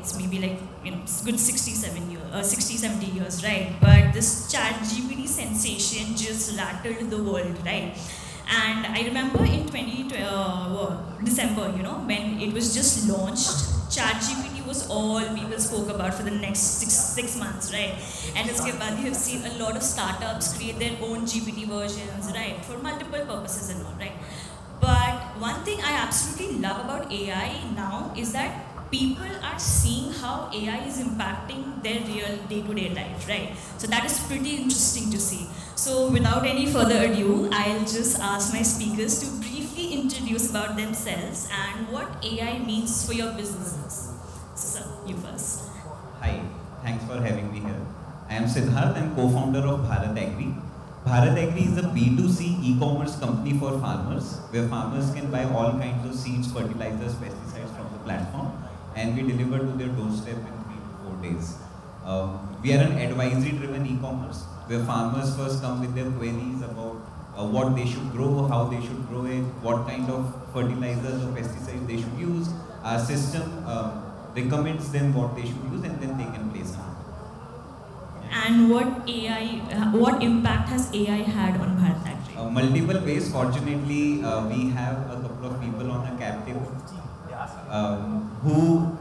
decades, maybe like you know, good 67 years, uh, 60, 70 years, right? But this ChatGPT sensation just rattled the world, right? And I remember in 20, uh, December, you know, when it was just launched, ChatGPT was all people spoke about for the next six, six months, right? And as you have seen a lot of startups create their own GPT versions, right, for multiple purposes and all, right? But one thing I absolutely love about AI now is that people are seeing how AI is impacting their real day-to-day life, right? So that is pretty interesting to see. So without any further ado, I'll just ask my speakers to briefly introduce about themselves and what AI means for your businesses. So, you first. Hi, thanks for having me here. I am Siddharth, I'm co-founder of Bharat Agri. Bharat Agri is a B2C e-commerce company for farmers, where farmers can buy all kinds of seeds, fertilizers, pesticides from the platform and we deliver to their doorstep in three to four days. Um, we are an advisory-driven e-commerce where farmers first come with their queries about uh, what they should grow, how they should grow it, what kind of fertilizers or pesticides they should use. Our system um, recommends them what they should use and then they can place them. And what AI, uh, what impact has AI had on Bharat Agri? Uh, multiple ways. Fortunately, uh, we have a couple of people on a captive um, who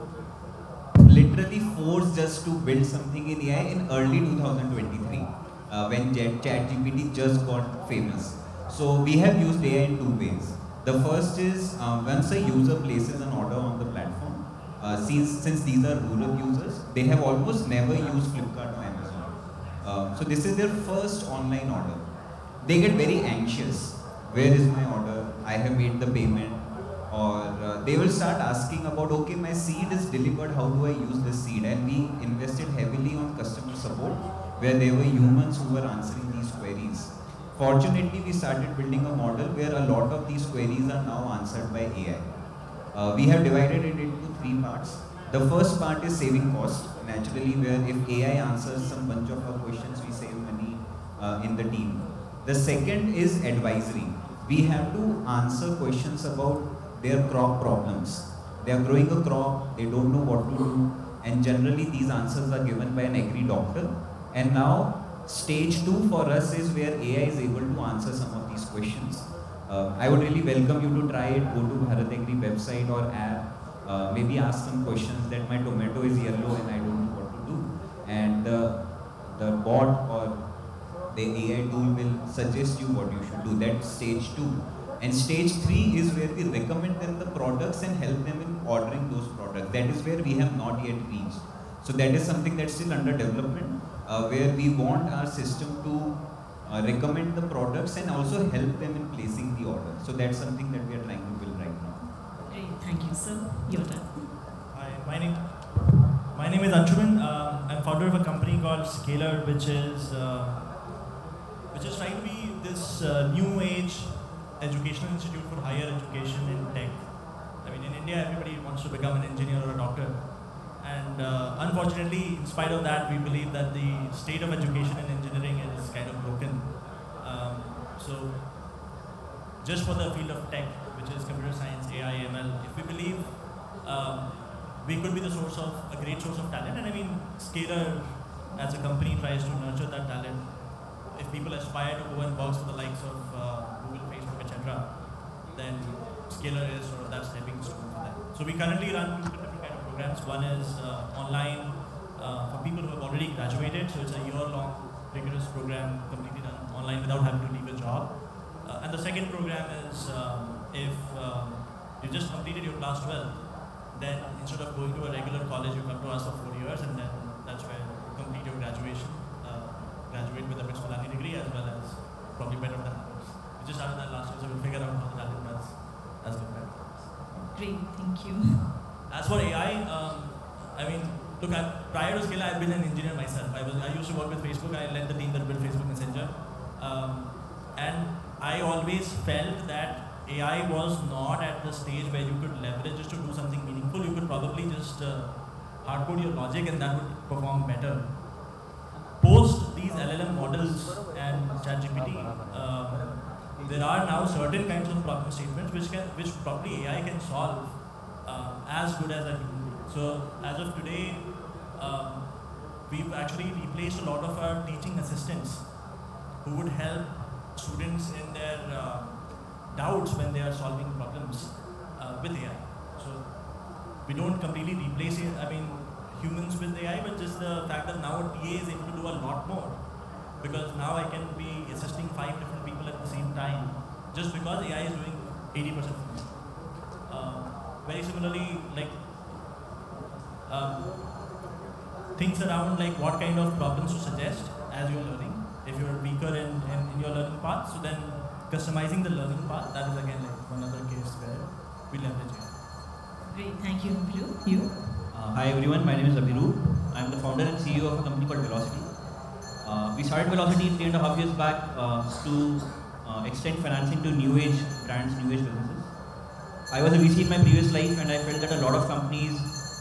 literally forced us to build something in AI in early 2023 uh, when ChatGPT just got famous. So we have used AI in two ways. The first is uh, once a user places an order on the platform, uh, since, since these are rural users, they have almost never used Flipkart or Amazon. Uh, so this is their first online order. They get very anxious. Where is my order? I have made the payment or uh, they will start asking about okay my seed is delivered how do I use this seed and we invested heavily on customer support where there were humans who were answering these queries. Fortunately we started building a model where a lot of these queries are now answered by AI. Uh, we have divided it into three parts. The first part is saving cost naturally where if AI answers some bunch of our questions we save money uh, in the team. The second is advisory. We have to answer questions about their crop problems. They are growing a crop, they don't know what to do, and generally these answers are given by an agri doctor. And now stage two for us is where AI is able to answer some of these questions. Uh, I would really welcome you to try it. Go to Bharat Agri website or app. Uh, maybe ask some questions that my tomato is yellow and I don't know what to do. And the, the bot or the AI tool will suggest you what you should do. That's stage two. And stage three is where we recommend them the products and help them in ordering those products. That is where we have not yet reached. So that is something that's still under development, uh, where we want our system to uh, recommend the products and also help them in placing the order. So that's something that we are trying to build right now. Great, thank you, sir. Your turn. Hi, my name, my name is Anshuman. Uh, I'm founder of a company called Scaler, which is uh, which is trying to be this uh, new age educational institute for higher education in tech. I mean, in India, everybody wants to become an engineer or a doctor. And uh, unfortunately, in spite of that, we believe that the state of education in engineering is kind of broken. Um, so, just for the field of tech, which is computer science, AI, ML, if we believe um, we could be the source of a great source of talent, and I mean, Scaler as a company tries to nurture that talent. If people aspire to go and work for the likes of then Scaler is sort of that stepping stone for them. So we currently run two different kind of programs. One is uh, online uh, for people who have already graduated, so it's a year-long rigorous program completely done online without having to leave a job. Uh, and the second program is um, if um, you just completed your class 12, then instead of going to a regular college, you come to us for four years, and then that's where you complete your graduation, uh, graduate with a British degree as well as probably better than just started that last year, so we'll figure out how the talent was as compared. Great, thank you. As for AI, um, I mean, look, I, prior to Scaler, I've been an engineer myself. I was I used to work with Facebook. I led the team that built Facebook Messenger, um, and I always felt that AI was not at the stage where you could leverage just to do something meaningful. You could probably just uh, hardcode your logic, and that would perform better. Post these LLM models and ChatGPT, uh, there are now certain kinds of problem statements which can, which probably AI can solve uh, as good as a human. So as of today, um, we've actually replaced a lot of our teaching assistants who would help students in their uh, doubts when they are solving problems uh, with AI. So we don't completely replace it. I mean, humans with AI, but just the fact that now a TA is able to do a lot more. Because now I can be assisting five different people at the same time, just because AI is doing 80% for me. Uh, very similarly, like um, things around like what kind of problems to suggest as you're learning. If you're weaker in, in, in your learning path, so then customizing the learning path, that is again like one other case where we leverage it. Great, thank you, Blue. You? Uh, hi everyone, my name is Abhiroop. I'm the founder and CEO of a company called Velocity. Uh, we started Velocity three and a half years back uh, to uh, extend financing to new age brands, new age businesses. I was a VC in my previous life and I felt that a lot of companies,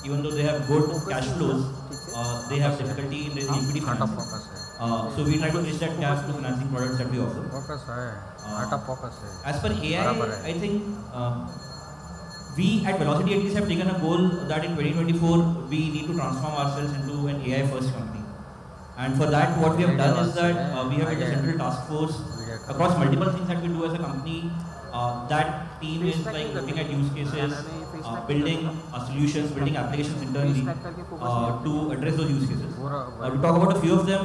even though they have good cash flows, uh, they have difficulty in raising equity financing. Uh, so we try to reach that gap through financing products that we offer. Focus uh, focus as per AI, I think uh, we at Velocity at least have taken a goal that in 2024 we need to transform ourselves into an AI first company. And for that, what we have done is that uh, we have a central task force across multiple things that we do as a company. Uh, that team is like looking at use cases, uh, building uh, solutions, building applications internally uh, to address those use cases. पूरा Uh, to talk about a few of them,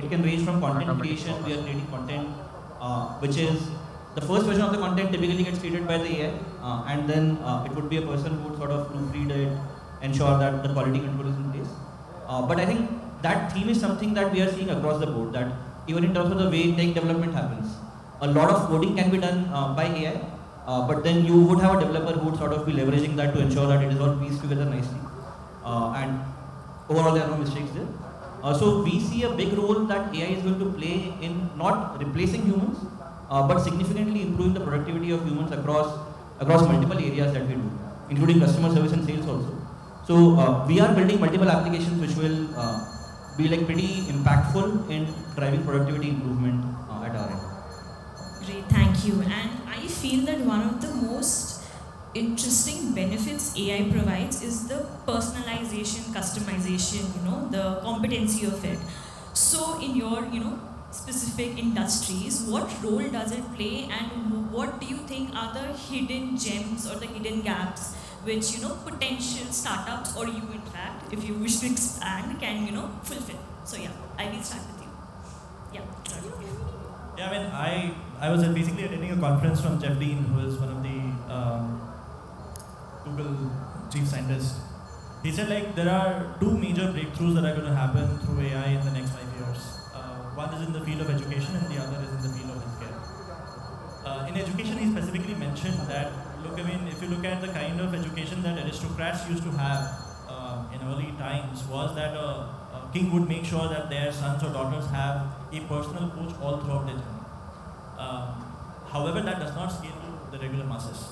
it, can range from content creation. We are creating content, which is the first version of the content typically gets created by the AI, and then it would be a person who would sort of proofread it, ensure that the quality control is in place. But I think that theme is something that we are seeing across the board. That even in terms of the way tech development happens, a lot of coding can be done uh, by AI, uh, but then you would have a developer who would sort of be leveraging that to ensure that it is all pieced together nicely, uh, and overall there are no mistakes there. Uh, so we see a big role that AI is going to play in not replacing humans, uh, but significantly improving the productivity of humans across across multiple areas that we do, including customer service and sales also. So uh, we are building multiple applications which will be like pretty impactful in driving productivity improvement uh, at our end. Great, thank you. And I feel that one of the most interesting benefits AI provides is the personalization, customization, you know, the competency of it. So, in your, you know, specific industries, what role does it play, and what do you think are the hidden gems or the hidden gaps which, you know, potential startups or you, in fact, if you wish to expand, can, you know, fulfill? So, yeah, I will start with you. Yeah. Yeah, I mean, I I was basically attending a conference from Jeff Dean, who is one of the um, Google chief scientists. He said like there are two major breakthroughs that are going to happen through AI in the next five years. Uh, one is in the field of education, and the other is in the field of healthcare. Uh, in education, he specifically mentioned that look, I mean, if you look at the kind of education that aristocrats used to have um, in early times, was that a, a king would make sure that their sons or daughters have a personal coach all throughout their journey. Um, however, that does not scale to the regular masses.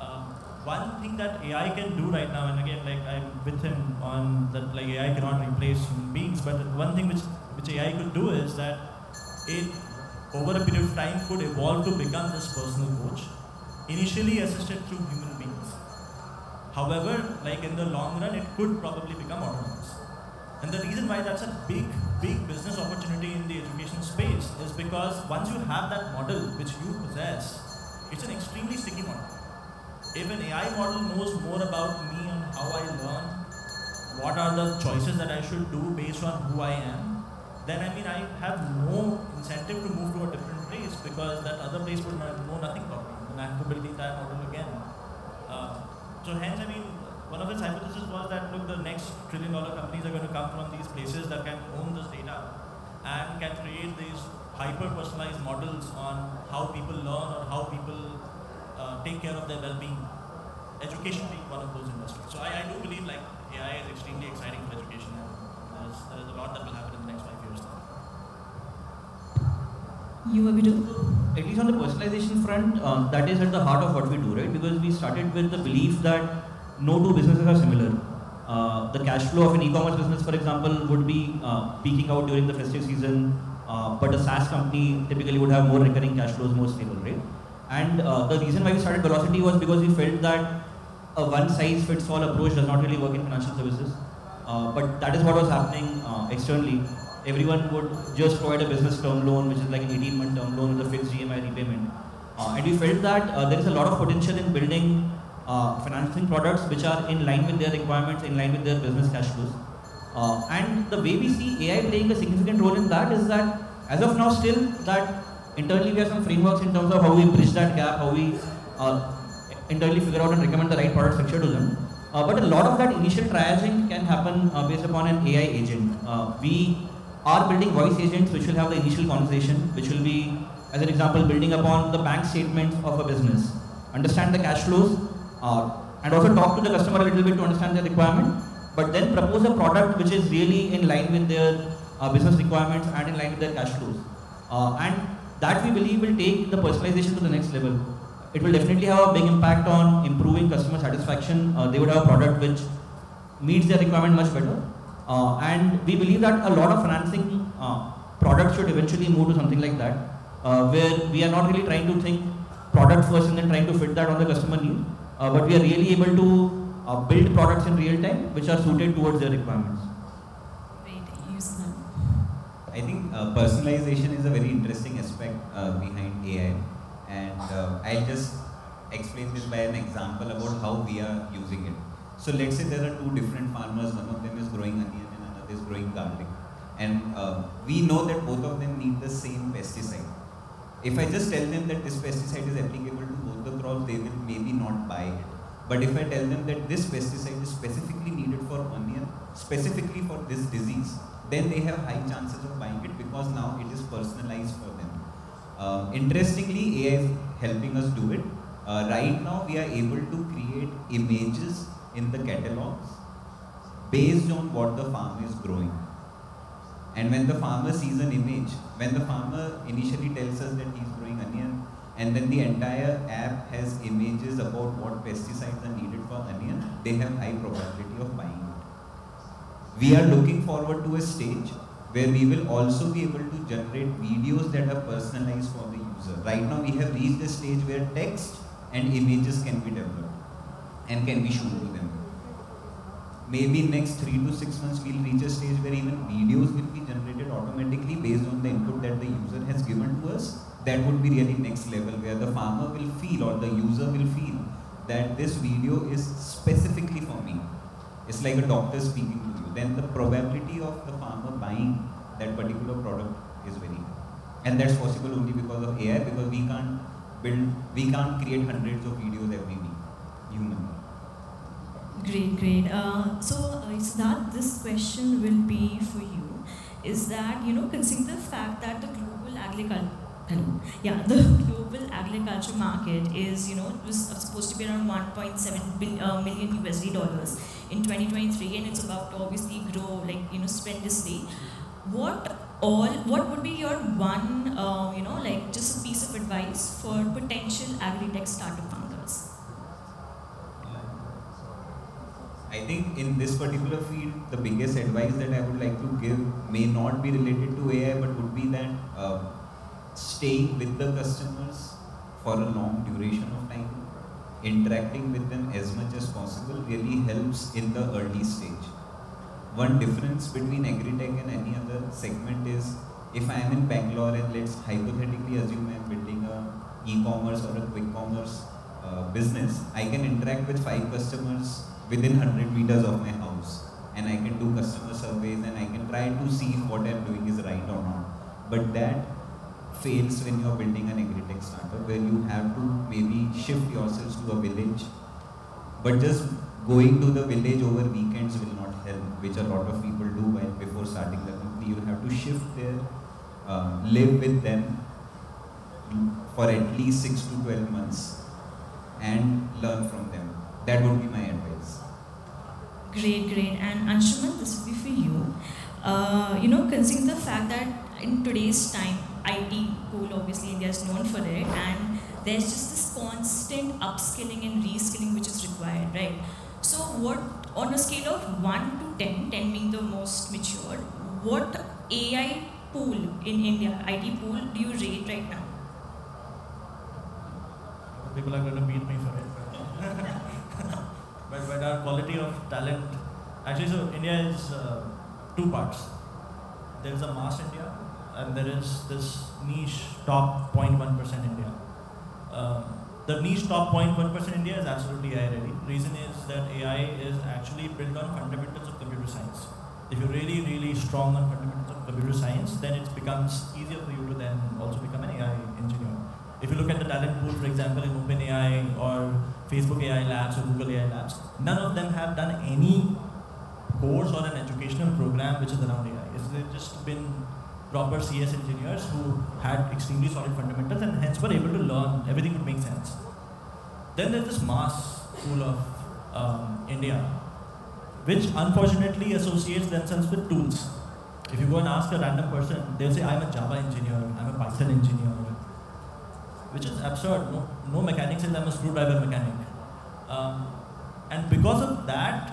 Um, one thing that AI can do right now, and again, like I'm with him on that, like AI cannot replace human beings, but one thing which which AI could do is that it, over a period of time, could evolve to become this personal coach, initially assisted through human beings. However, like in the long run, it could probably become autonomous. And the reason why that's a big, big business opportunity in the education space is because once you have that model which you possess, it's an extremely sticky model. If an AI model knows more about me and how I learn, what are the choices that I should do based on who I am, then I mean I have no incentive to move to a different place because that other place would know nothing about me. And I have to build the entire model again. Uh, so hence, I mean, one of its hypotheses was that look, the next trillion dollar companies are going to come from these places that can own this data and can create these hyper personalized models on how people learn or how people uh, take care of their well-being. Education being one of those industries. So I, I do believe like AI is extremely exciting for education and there's, there's a lot that will happen in the next five years. You, Abhiroop? At least on the personalization front, uh, that is at the heart of what we do, right? Because we started with the belief that no two businesses are similar. uh, the cash flow of an e-commerce business, for example, would be uh, peaking out during the festive season, uh, but a SaaS company typically would have more recurring cash flows, more stable, right? And uh, the reason why we started Velocity was because we felt that a one-size-fits-all approach does not really work in financial services. But that is what was happening externally. Everyone would just provide a business term loan, which is like an 18-month term loan with a fixed EMI repayment. Uh, and we felt that uh, there is a lot of potential in building uh, financing products which are in line with their requirements, in line with their business cash flows. Uh, and the way we see AI playing a significant role in that is that as of now still that internally we have some frameworks in terms of how we bridge that gap, how we uh, internally figure out and recommend the right product structure to them. Uh, but a lot of that initial triaging can happen based upon an AI agent. We are building voice agents which will have the initial conversation, which will be, as an example, building upon the bank statements of a business, understand the cash flows, uh, and also talk to the customer a little bit to understand their requirement, but then propose a product which is really in line with their uh, business requirements and in line with their cash flows. Uh, and that we believe will take the personalization to the next level it will definitely have a big impact on improving customer satisfaction. Uh, they would have a product which meets their requirement much better. Uh, and we believe that a lot of financing uh, products should eventually move to something like that, uh, where we are not really trying to think product first and then trying to fit that on the customer need, uh, but we are really able to uh, build products in real time which are suited towards their requirements. Great, use them. I think personalization is a very interesting aspect behind AI. And uh, I'll just explain this by an example about how we are using it. So let's say there are two different farmers, one of them is growing onion and another is growing garlic. And uh, we know that both of them need the same pesticide. If I just tell them that this pesticide is applicable to both the crops, they will maybe not buy it. But if I tell them that this pesticide is specifically needed for onion, specifically for this disease, then they have high chances of buying it because now it is personalized for them. Uh, interestingly, AI is helping us do it. Uh, right now, we are able to create images in the catalogs based on what the farmer is growing. And when the farmer sees an image, when the farmer initially tells us that he's growing onion, and then the entire app has images about what pesticides are needed for onion, they have high probability of buying it. We are looking forward to a stage where we will also be able to generate videos that are personalized for the user. Right now we have reached a stage where text and images can be developed and can be shown to them. Maybe next three to six months we'll reach a stage where even videos will be generated automatically based on the input that the user has given to us. That would be really next level where the farmer will feel or the user will feel that this video is specifically for me. It's like a doctor speaking to you. Then the probability of the farmer buying that particular product is very high. And that's possible only because of AI because we can't build, we can't create hundreds of videos every week, human. Great, great. Uh, so, uh, that this question will be for you. Is that, you know, considering the fact that the global agriculture hello yeah the global agriculture market is you know was supposed to be around 1.7 billion, uh, million usd dollars in 2023 and it's about to obviously grow like you know tremendously what all what would be your one uh, you know like just a piece of advice for potential agri-tech startup founders I think in this particular field, the biggest advice that I would like to give may not be related to AI, but would be that uh, staying with the customers for a long duration of time, interacting with them as much as possible really helps in the early stage. One difference between agri-tech and any other segment is if I am in Bangalore and let's hypothetically assume I am building a e-commerce or a quick commerce uh, business, I can interact with five customers within 100 meters of my house and I can do customer surveys and I can try to see what I'm doing is right or not. But that fails when you're building an agri-tech startup where you have to maybe shift yourselves to a village. But just going to the village over weekends will not help, which a lot of people do while before starting the company. You have to shift there, uh, live with them for at least 6 to 12 months and learn from them. That would be my advice. Great, great. And Anshuman, this would be for you. Uh, you know, considering the fact that in today's time, IT pool, obviously India is known for it, and there's just this constant upskilling and reskilling which is required, right? So So what, on a scale of 1 to 10, 10 being the most mature, what AI pool in India, IT pool, do you rate right now? People are going to beat me for it. but, but our quality of talent, actually, so India is uh, two parts. There is a mass India, and there is this niche top 0.1% India. Um, the niche top 0.1% India is absolutely AI ready. Reason is that AI is actually built on fundamentals of computer science. If you're really, really strong on fundamentals of computer science, then it becomes easier for you to then also become an AI. If you look at the talent pool, for example, in OpenAI or Facebook AI Labs or Google AI Labs, none of them have done any course or an educational program which is around AI. It's they've just been proper CS engineers who had extremely solid fundamentals and hence were able to learn everything would make sense. Then there's this mass pool of um, India, which unfortunately associates themselves with tools. If you go and ask a random person, they'll say, I'm a Java engineer, I'm a Python engineer, which is absurd. No, no mechanic says I'm a screwdriver mechanic. Um, and because of that,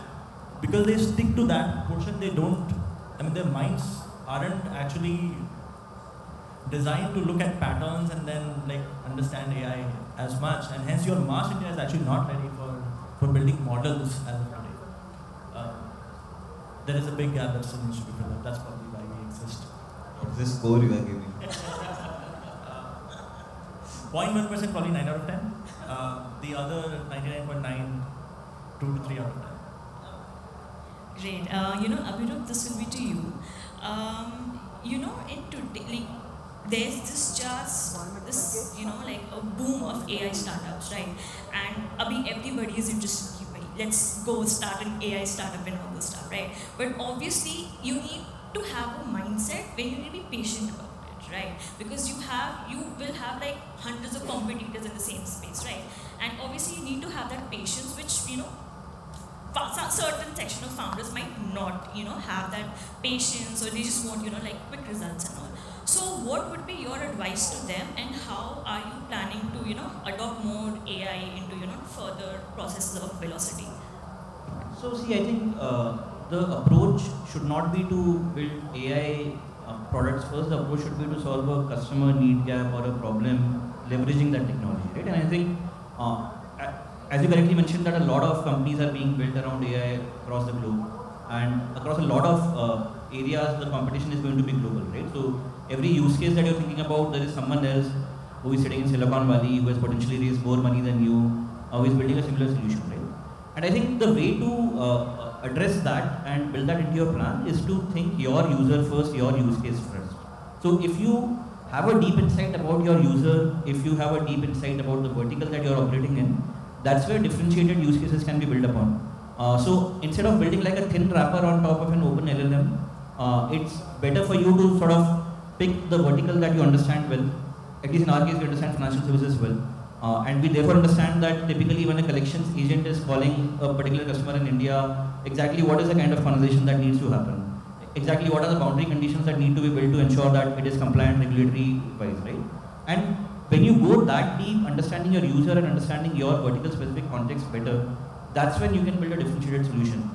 because they stick to that portion, they don't, I mean, their minds aren't actually designed to look at patterns and then like understand AI as much. And hence your mass India is actually not ready for, for building models as of today. Um, there is a big gap that still needs to be filled up. That's probably why we exist. What's the score you are giving? 0.1% probably 9 out of 10. Uh, the other 99.9, 2 to 3 out of 10. Great. Uh, you know, Abhirab, this will be to you. Um, you know, in today, like, there's this just this, you know, like a boom of AI startups, right? And abhi everybody is interested. Let's go start an AI startup and all this stuff, right? But obviously, you need to have a mindset where you need to be patient about right? Because you have, you will have like hundreds of competitors in the same space, right? And obviously, you need to have that patience, which you know certain section of founders might not, you know, have that patience or they just want, you know, like quick results and all. So what would be your advice to them and how are you planning to, you know, adopt more AI into, you know, further processes of velocity? So see, I think uh, the approach should not be to build AI products first. The approach should be to solve a customer need gap or a problem leveraging that technology, right? And I think, uh, as you correctly mentioned, that a lot of companies are being built around AI across the globe, and across a lot of uh, areas, the competition is going to be global, right? So every use case that you're thinking about, there is someone else who is sitting in Silicon Valley who has potentially raised more money than you, uh, who is building a similar solution, right? And I think the way to uh, address that and build that into your plan is to think your user first, your use case first. So if you have a deep insight about your user, if you have a deep insight about the vertical that you're operating in, that's where differentiated use cases can be built upon. Uh, so instead of building like a thin wrapper on top of an open LLM, uh, it's better for you to sort of pick the vertical that you understand well. At least in our case, we understand financial services well. Uh, and we therefore understand that typically when a collections agent is calling a particular customer in India, exactly what is the kind of conversation that needs to happen? Exactly what are the boundary conditions that need to be built to ensure that it is compliant regulatory wise, right? And when you go that deep, understanding your user and understanding your vertical specific context better, that's when you can build a differentiated solution.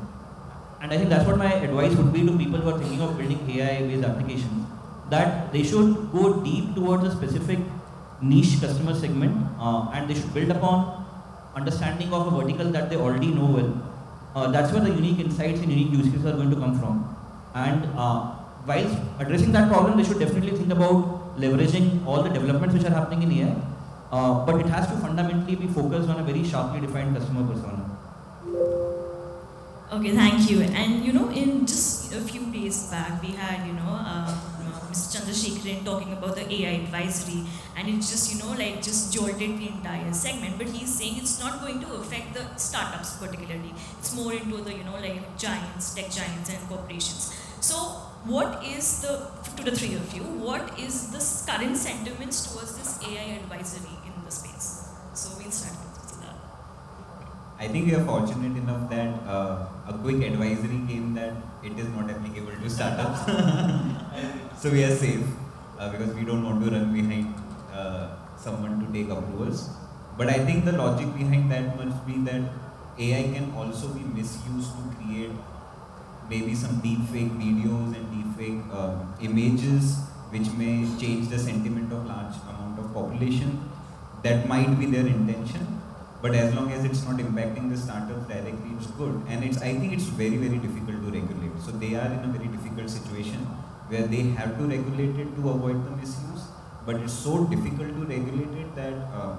And I think that's what my advice would be to people who are thinking of building AI-based applications, that they should go deep towards a specific niche customer segment, uh, and they should build upon understanding of a vertical that they already know well. Uh, that's where the unique insights and unique use cases are going to come from. And uh, whilst addressing that problem, they should definitely think about leveraging all the developments which are happening in AI. Uh, but it has to fundamentally be focused on a very sharply defined customer persona. Okay, thank you. And you know, in just a few days back, we had you know uh, Mr. Chandrasekharan talking about the AI advisory, and it just you know like just jolted the entire segment. But he's saying it's not going to affect the startups particularly. It's more into the you know like giants, tech giants, and corporations. So, what is the to the three of you? What is the current sentiments towards this AI advisory in the space? So we'll start. I think we are fortunate enough that uh, a quick advisory came that it is not applicable to startups. so we are safe uh, because we don't want to run behind uh, someone to take approvals. But I think the logic behind that must be that AI can also be misused to create maybe some deepfake videos and deepfake uh, images which may change the sentiment of large amount of population. That might be their intention, but as long as it's not impacting the startups directly, it's good. And it's I think it's very very difficult to regulate. So they are in a very difficult situation where they have to regulate it to avoid the misuse, but it's so difficult to regulate it that uh,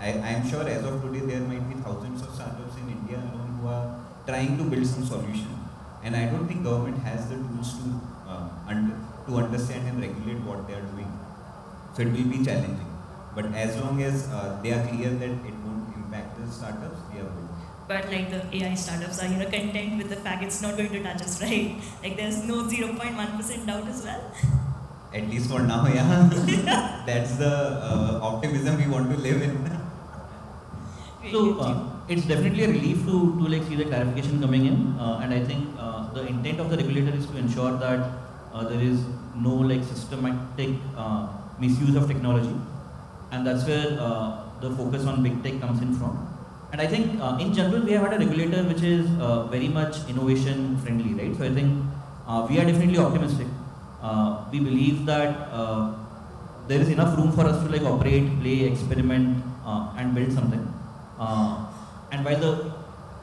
I, am sure as of today there might be thousands of startups in India alone who are trying to build some solution. And I don't think government has the tools to uh, under, to understand and regulate what they are doing. So it will be challenging. But as long as uh, they are clear that it won't impact the startups, we are good. But like the AI startups are, you know, content with the fact it's not going to touch us, right? Like there's no 0.1% doubt as well. At least for now, yeah. That's the uh, optimism we want to live in. So uh, it's definitely a relief to, to like see the clarification coming in, uh, and I think uh, the intent of the regulator is to ensure that uh, there is no like systematic uh, misuse of technology, and that's where uh, the focus on big tech comes in from. And I think in general we have had a regulator which is very much innovation friendly, right? So I think we are definitely optimistic. we believe that there is enough room for us to like operate, play, experiment, and build something. Uh, and while the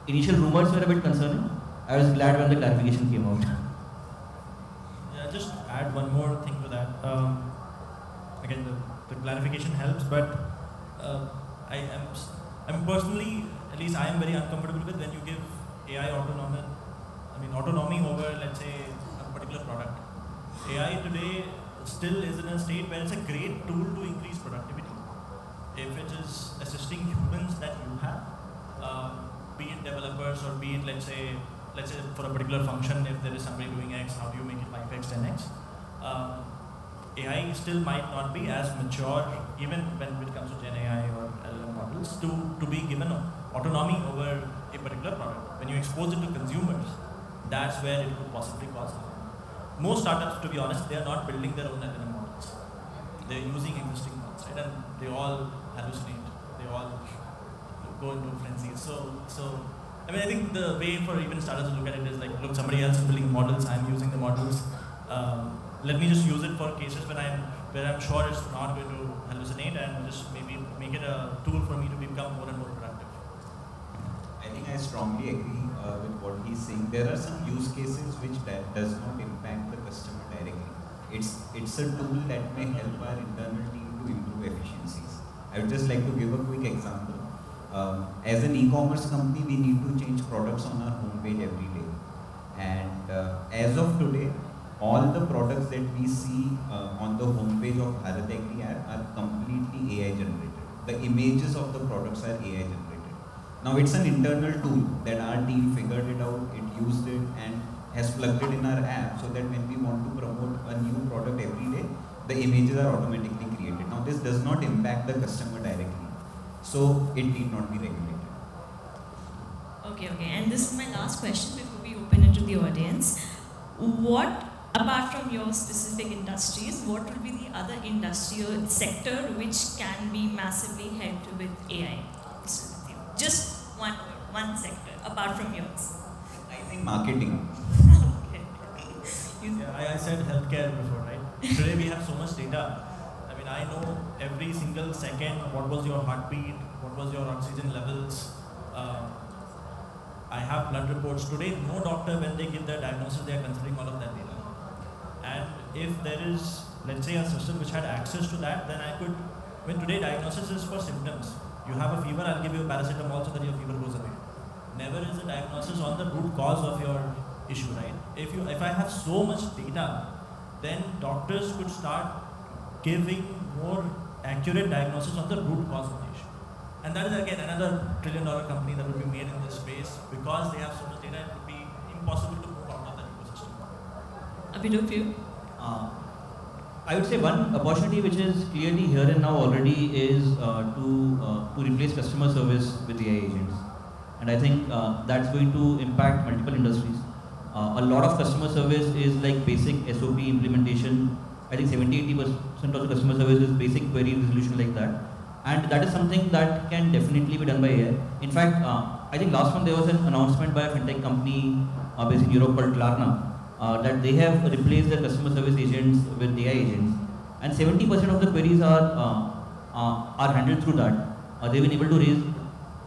initial rumors were a bit concerning, I was glad when the clarification came out. Yeah, just add one more thing to that. Um, again, the, the, clarification helps, but uh, I am, I'm personally, at least I am very uncomfortable with when you give AI autonomy, I mean autonomy over, let's say, a particular product. AI today still is in a state where it's a great tool to increase productivity if it is assisting humans that you have, um, be it developers or be it, let's say, let's say for a particular function, if there is somebody doing X, how do you make it 5X, 10X? Um, AI still might not be as mature, even when it comes to Gen AI models, to, to be given autonomy over a particular product. When you expose it to consumers, that's where it could possibly cause harm. Most startups, to be honest, they are not building their own LLM models. They're using existing models, right? And they all hallucinate. They all go into frenzy. So, so I mean, I think the way for even startups to look at it is like, look, somebody else is building models. I'm using the models. Um, let me just use it for cases when I'm where I'm sure it's not going to hallucinate and just maybe make it a tool for me to become more and more productive. I think I strongly agree uh, with what he's saying. There are some use cases which that does not impact the customer directly. It's it's a tool that may help our internal team to improve efficiencies. I would just like to give a quick example. Um, as an e-commerce company, we need to change products on our homepage every day. And uh, as of today, all the products that we see uh, on the homepage of Bharat Agri are completely AI generated. The images of the products are AI generated. Now it's an internal tool that our team figured it out, it used it and has plugged it in our app so that when we want to promote a new product every day, the images are automatically created. Now this does not impact the customer directly, so it need not be regulated. Okay, okay. And this is my last question before we open it to the audience. What, apart from your specific industries, what will be the other industry or sector which can be massively helped with AI? Just one one sector, apart from yours. I think marketing. okay. Yeah, I, I said healthcare before, right? Today we have so much data. I mean, I know every single second what was your heartbeat, what was your oxygen levels. Uh, I have blood reports. Today, no doctor, when they give their diagnosis, they are considering all of that data. If there is, let's say, a system which had access to that, then I could, when today diagnosis is for symptoms. You have a fever, I'll give you a paracetamol so that your fever goes away. Never is a diagnosis on the root cause of your issue, right? If you, if I have so much data then doctors could start giving more accurate diagnosis on the root cause of the issue. And that is again another trillion dollar company that would be made in this space because they have so much data, it would be impossible to move out of that ecosystem. Abhinav, uh, I would say one opportunity which is clearly here and now already is uh, to uh, to replace customer service with AI agents, and I think uh, that's going to impact multiple industries. Uh, a lot of customer service is like basic SOP implementation. I think 70-80% of the customer service is basic query resolution like that. and that is something that can definitely be done by AI. In fact, I think last month there was an announcement by a fintech company based in Europe called Klarna uh, that they have replaced their customer service agents with AI agents, and 70% of the queries are uh, uh, are handled through that. Uh, they've been able to raise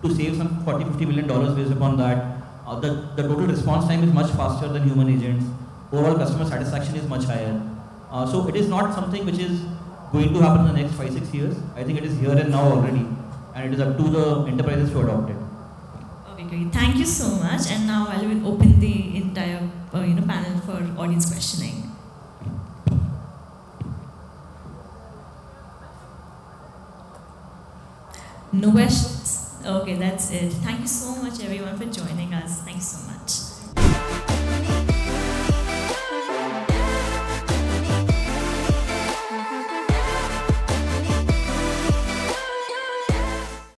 to save some 40 50 million dollars based upon that. Uh, the, the total response time is much faster than human agents. Overall customer satisfaction is much higher. So it is not something which is going to happen in the next five six years. I think it is here and now already, and it is up to the enterprises to adopt it. Okay, great. Thank you so much. And now I will open the entire uh, you know panel audience questioning. No questions? Okay, that's it. Thank you so much everyone for joining us. Thank you so much.